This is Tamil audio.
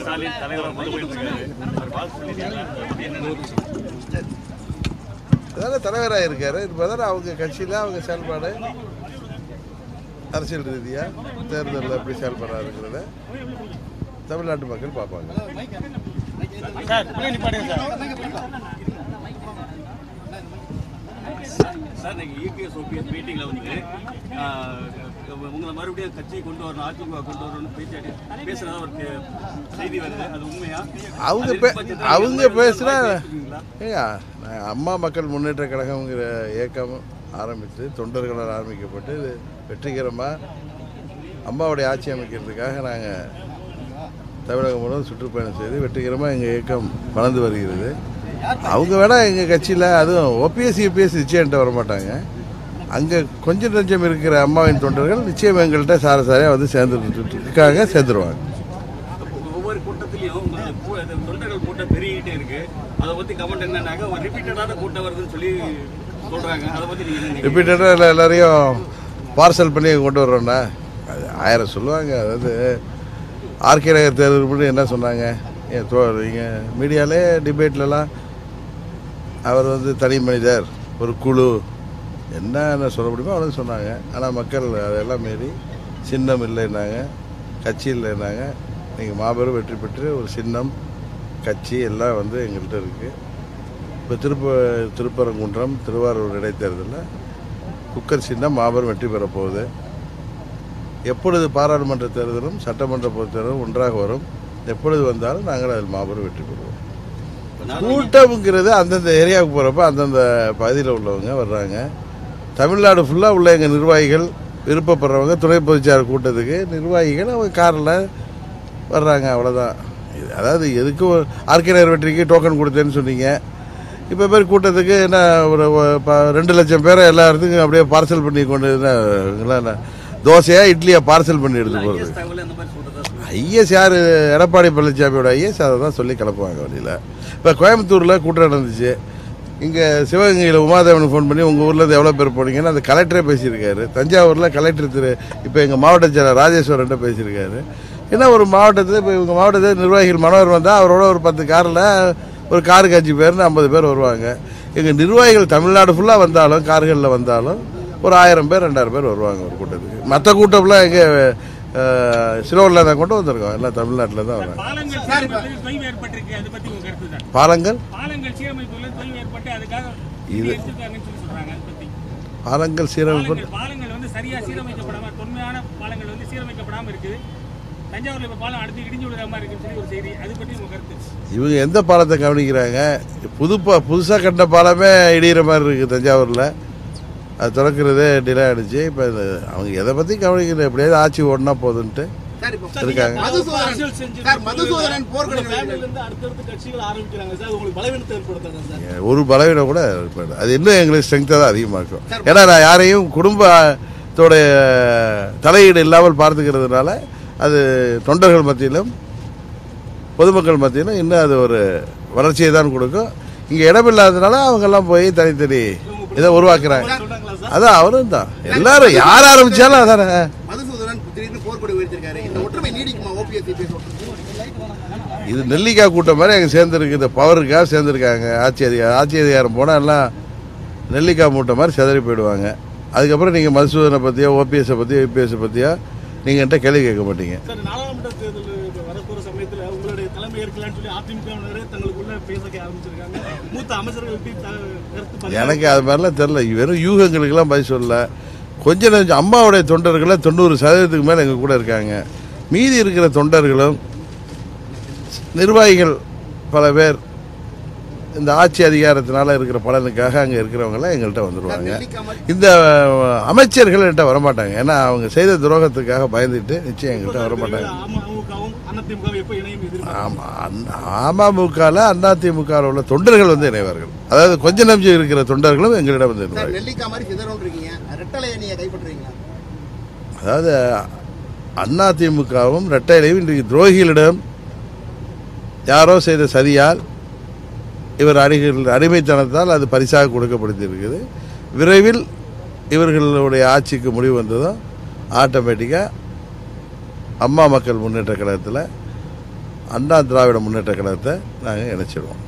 ஸ்டாலின் தலைவராக போயிட்டு இருக்காரு அதான தலைவராக இப்போ தானே அவங்க கட்சியில் அவங்க செயல்பாடு அரசியல் ரீதியாக தேர்தலில் எப்படி செயல்படுறாருங்கிறத தமிழ்நாட்டு மக்கள் பார்ப்பாங்க. சார் நீங்கள் இபிஎஸ் ஓபிஎஸ் மீட்டிங்கில் வந்து உங்களை மறுபடியும் கட்சியை கொண்டு வரணும் அதிமுக கொண்டு வரணும்னு பேச்சாடி பேசுறதா ஒரு செய்தி வருது அது உண்மையா? அவங்க அவங்க பேசுனா? ஏங்க அம்மா மக்கள் முன்னேற்ற கழகம்ங்கிற இயக்கம் ஆரம்பித்து தொண்டர்களால் ஆரம்பிக்கப்பட்டு இது வெற்றிகரமாக அம்மாவுடைய ஆட்சி அமைக்கிறதுக்காக நாங்கள் தமிழகம் முழுவதும் சுற்றுப்பயணம் செய்து வெற்றிகரமாக எங்கள் இயக்கம் வளர்ந்து வருகிறது. அவங்க வேணா எங்கள் கட்சியில் அதுவும் ஓபிஎஸ் யூபிஎஸ் நிச்சயம் என்கிட்ட வரமாட்டாங்க. அங்கே கொஞ்சம் நஞ்சம் இருக்கிற அம்மாவின் தொண்டர்கள் நிச்சயம் எங்கள்கிட்ட சாரசாரியாக வந்து சேர்ந்துட்டு இருக்காங்க சேர்ந்துருவாங்க. ஒவ்வொரு கூட்டத்திலையும் உங்க கூ- இந்த தொண்டர்கள் கூட்டம் பெருகிட்டே இருக்கு. அதை பத்தி கமெண்ட் என்னன்னாக்க ஒரு ரிப்பீட்டடான கூட்டம் வருதுன்னு சொல்லி சொல்றாங்க. அதை பத்தி நீங்க என்ன நினைக்கிறீங்க? ரிப்பீட்டடாக எல்லாரையும் பார்சல் பண்ணி கொண்டு வர்றோன்னா அது ஆயிரம் சொல்லுவாங்க. அதாவது ஆர்கே நகர் தேர்தல் என்ன சொன்னாங்க? ஏன் தோ நீங்கள் மீடியாலே டிபேட்லலாம் அவர் வந்து தனி மனிதர் ஒரு குழு. என்ன சொல்ல முடியுமோ அவ்வளோ சொன்னாங்க. ஆனால் மக்கள் அதெல்லாம் மீறி சின்னம் இல்லைன்னாங்க கட்சி இல்லைன்னாங்க நீங்கள் மாபெரும் வெற்றி பெற்று ஒரு சின்னம் கட்சி எல்லாம் வந்து எங்கள்கிட்ட இருக்குது இப்போ திருப்ப திருப்பரங்குன்றம் திருவாரூர் இடைத்தேர்தலில் குக்கர் சின்னம் மாபெரும் வெற்றி பெறப் போகுது. எப்பொழுது பாராளுமன்ற தேர்தலும் சட்டமன்ற பொதுத் தேர்தலும் ஒன்றாக வரும் எப்பொழுது வந்தாலும் நாங்கள் அதில் மாபெரும் வெற்றி பெறுவோம். கூட்டம்ங்கிறது அந்தந்த ஏரியாவுக்கு போகிறப்ப அந்தந்த பகுதியில் உள்ளவங்க வர்றாங்க. தமிழ்நாடு ஃபுல்லாக உள்ள எங்கள் நிர்வாகிகள் விருப்பப்படுறவங்க துணை பொதுச்சாளர் கூட்டத்துக்கு நிர்வாகிகள் அவங்க காரில் வர்றாங்க அவ்வளோதான் அதாவது எதுக்கும் ஆர்கே நகர் வெற்றிக்கு டோக்கன் கொடுத்தேன்னு சொன்னீங்க. இப்போ பேர் கூட்டத்துக்கு என்ன ஒரு ரெண்டு லட்சம் பேரை எல்லா இடத்துக்கும் அப்படியே பார்சல் பண்ணி கொண்டு என்ன இதெல்லாம் என்ன தோசையா இட்லியா பார்சல் பண்ணி எடுத்து போகிறது. ஐஎஸ் யார்? எடப்பாடி பழனிசாமியோட ஐஎஸ் அதை தான் சொல்லி கிளப்புவாங்க வழியில். இப்போ கோயம்புத்தூரில் கூட்டம் நடந்துச்சு. இங்கே சிவகங்கையில் உமாதேவனுக்கு ஃபோன் பண்ணி உங்கள் ஊர்லேருந்து எவ்வளோ பேர் போனீங்கன்னு அந்த கலெக்டரே பேசியிருக்காரு. தஞ்சாவூரில் கலெக்டர் திரு இப்போ எங்கள் மாவட்ட செயலர் ராஜேஸ்வரன்ட்ட பேசியிருக்காரு. ஏன்னா ஒரு மாவட்டத்தில் இப்போ இவங்க மாவட்டத்தில் நிர்வாகிகள் மனோர் வந்தால் அவரோட ஒரு பத்து காரில் ஒரு காருக்கு அஞ்சு பேர்னு ஐம்பது பேர் வருவாங்க. எங்கள் நிர்வாகிகள் தமிழ்நாடு ஃபுல்லாக வந்தாலும் கார்களில் வந்தாலும் ஒரு ஆயிரம் பேர் ரெண்டாயிரம் பேர் வருவாங்க ஒரு கூட்டத்துக்கு. மற்ற கூட்டம்லாம் எங்கே சிலோரில் தான் கொண்டு வந்திருக்கோம். எல்லாம் தமிழ்நாட்டில் தான் வராங்க. பாலங்கள் சீரமைப்பதில் தொய்வு ஏற்பட்டிருக்கு. அதை பத்தி உங்க கருத்து தான். பாலங்கள்? பாலங்கள் சீரமைப்புல தொய்வு ஏற்பட்டு அதுக்காக இது- பாலங்கள் சீரமைப்பு பாலங்கள் வந்து சரியா சீரமைக்கப்படாம தொன்மையான பாலங்கள் வந்து சீரமைக்கப்படாம இருக்குது. தஞ்சாவூர்ல இப்ப பாலம் அடுத்து இடிஞ்சு விழுற மாதிரி இருக்குன்னு சொல்லி ஒரு செய்தி. அதை பத்தி உங்க கருத்து. இவங்க எந்த பாலத்தை கவனிக்கிறாங்க? புது பா புதுசாக கட்டின பாலமே இடிகிற மாதிரி இருக்குது தஞ்சாவூரில். அது திறக்கிறதே டிலே ஆகிடுச்சு இப்போ அவங்க எதை பற்றி கவனிக்கல எப்படியாவது ஆட்சி ஓடினா போதுன்ட்டு இருக்காங்க. மதுசூதனன் சார் மதுசூதனன் போர்க்கொடி இருந்து அடுத்தடுத்து கட்சிகள் ஆரம்பிக்கிறாங்க சார். உங்களுக்கு பலவீனத்தை ஏற்படுத்தாங்க சார்? ஒரு பலவீனம் கூட. அது இன்னும் எங்களுக்கு ஸ்ட்ரென்த்தை தான் அதிகமாக்கும். ஏன்னா நான் யாரையும் குடும்பத்தோட தலையீடு இல்லாமல் பார்த்துக்கிறதுனால அது தொண்டர்கள் மத்தியிலும் பொதுமக்கள் மத்தியிலும் இன்னும் அது ஒரு வளர்ச்சியை தான் கொடுக்கும். இங்கே இடமில்லாததுனால அவங்கெல்லாம் போய் தனித்தனி இதை உருவாக்குறாங்க. அதான் அவரும் தான் எல்லாரும் யார் ஆரம்பிச்சாலும் அதானே. இது நெல்லிக்காய் கூட்டம் மாதிரி அங்கே சேர்ந்துருக்கு. இந்த பவருக்காக சேர்ந்துருக்காங்க. ஆட்சி அதிகாரம் ஆட்சி அதிகாரம் போனால் எல்லாம் நெல்லிக்காய் மூட்டை மாதிரி சிதறி போயிடுவாங்க. அதுக்கப்புறம் நீங்கள் மதுசூதனை பற்றியோ ஓபிஎஸை பற்றியோ யூபிஎஸை பற்றியோ நீங்கள் என்கிட்ட கேள்வி கேட்க மாட்டீங்க எனக்கு அது மாதிரிலாம் தெரில வெறும் யூகங்களுக்கெல்லாம் பதில் சொல்லல. கொஞ்சம் நெஞ்சம் அம்மாவுடைய தொண்டர்களை தொண்ணூறு சதவீதத்துக்கு மேலே எங்கள் கூட இருக்காங்க. மீதி இருக்கிற தொண்டர்களும் நிர்வாகிகள் பல பேர் இந்த ஆட்சி அதிகாரத்தினால இருக்கிற பலனுக்காக அங்கே இருக்கிறவங்களாம் எங்கள்கிட்ட வந்துடுவாங்க இந்த அமைச்சர்கள் என்கிட்ட வரமாட்டாங்க. ஏன்னா அவங்க செய்த துரோகத்துக்காக பயந்துட்டு நிச்சயம் எங்கள்கிட்ட வரமாட்டாங்க. எதிர்பார்க்க அமமுகவில் அதிமுகவில் உள்ள தொண்டர்கள் வந்து இணைவார்கள். அதாவது கொஞ்ச நஞ்சம் இருக்கிற தொண்டர்களும் எங்களிடம் வந்து இணைவார்கள். அதாவது அதிமுகவும் ரெட்டையிலையும் இன்றைக்கு துரோகிகளிடம் யாரோ செய்த சதியால் இவர் அடிகள் அடிமைத்தனத்தால் அது பரிசாக கொடுக்கப்படுத்தியிருக்குது விரைவில் இவர்களுடைய ஆட்சிக்கு முடிவு வந்ததும் ஆட்டோமேட்டிக்காக அம்மா மக்கள் முன்னேற்ற கழகத்தில் அண்ணா திராவிட முன்னேற்ற கழகத்தை நாங்கள் இணைச்சிடுவோம்.